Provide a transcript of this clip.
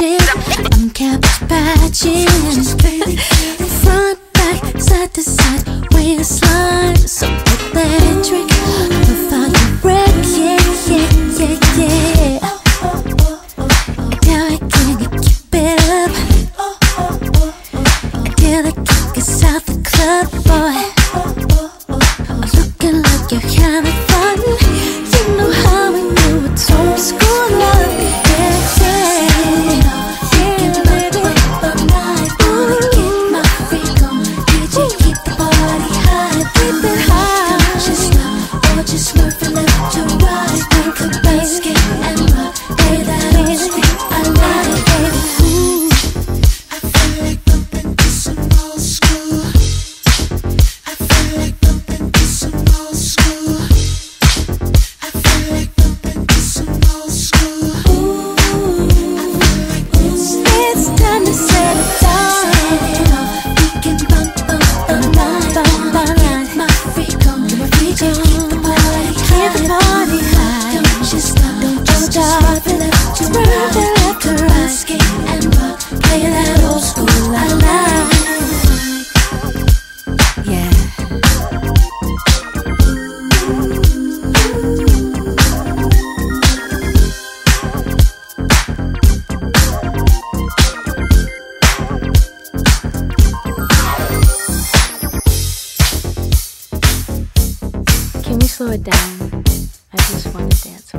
catching, I'm cabbage patching. Front, back, side to side, way to slide. So electric, I'm a fire wreck, yeah, yeah, yeah, yeah. slow it down. I just want to dance.